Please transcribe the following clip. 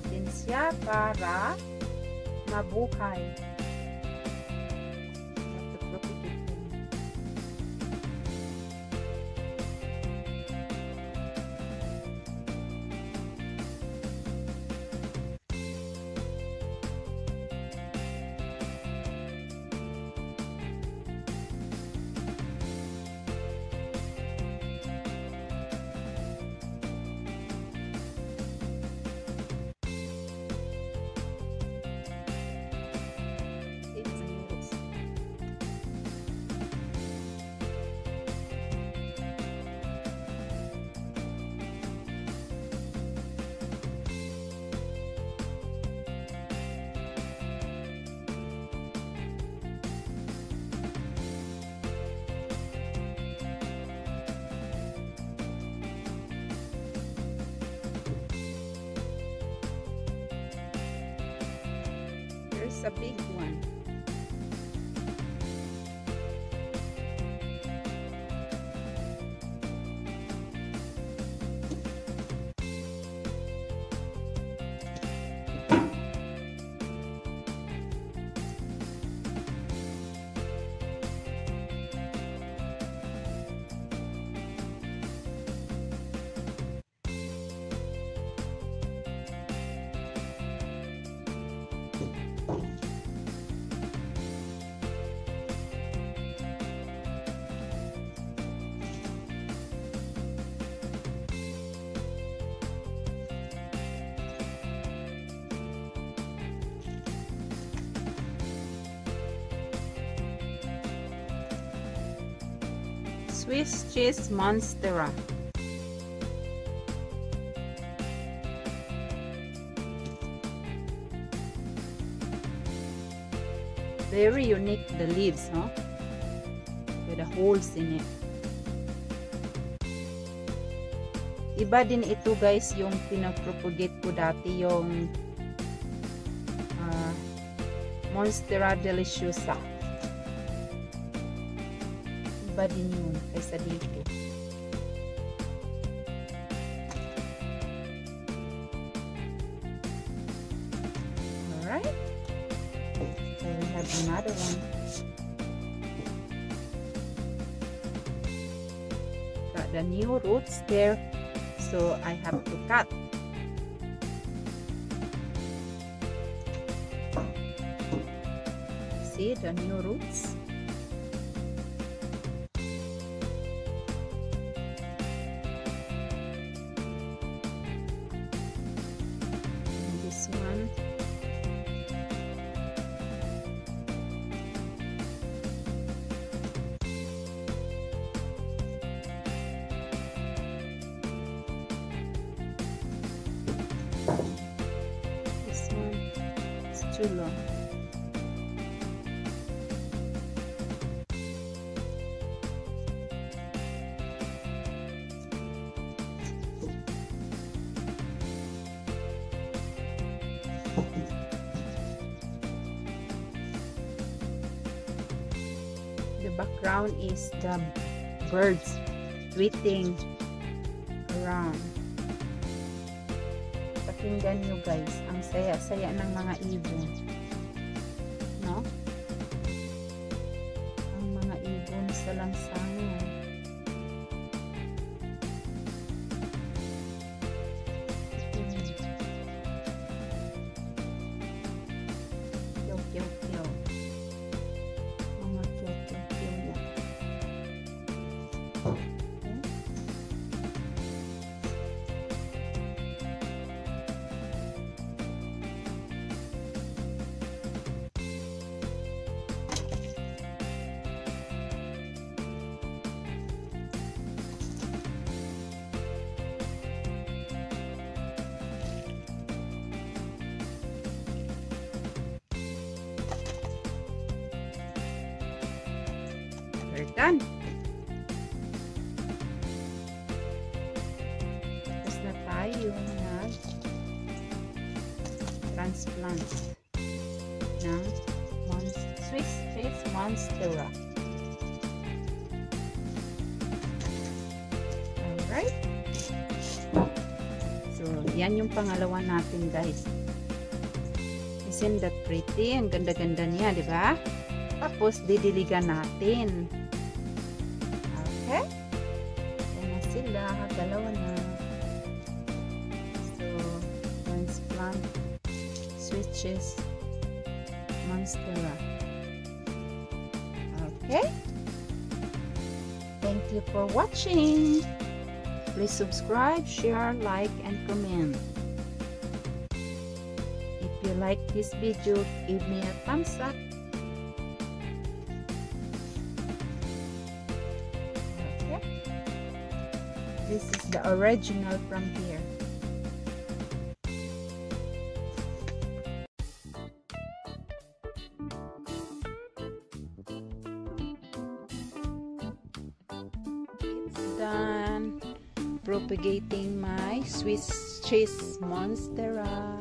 natin siya para mabuhay. A big one. Swiss cheese monstera. Very unique the leaves, no? With the holes in it. Iba din ito guys yung pinapropagate ko dati yung uh, Monstera Deliciosa. Iba din yun kaysa dito. Alright. So we have another one. Got the new roots there. So I have to cut. See the new roots? The background is the birds tweeting around. Pakinggan nyo guys, ang saya-saya ng mga ibon. No? Ang mga ibon sa lansangan. Done. Tapos na tayo nag transplant ng Swiss cheese monstera. Alright. So, Yan yung pangalawa natin guys. Isn't that pretty? Ang ganda-ganda niya, di ba? Tapos, didiligan natin. Okay? Yan na sila. Dalawa na. So, one's plant, Swiss cheese, monstera. Okay? Thank you for watching. Please subscribe, share, like, and comment. If you like this video, give me a thumbs up. This is the original from here. It's done propagating my Swiss cheese monstera.